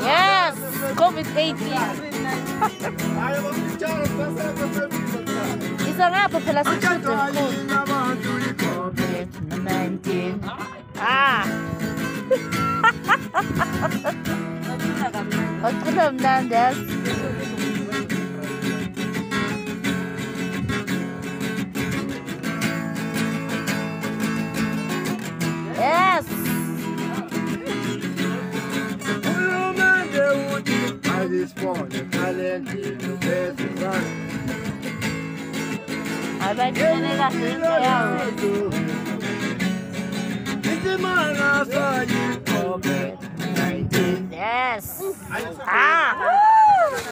Yes, COVID-18. It's a wrap of the COVID-19. Ah. What's the name, I bet you nila sila Yes! Ah!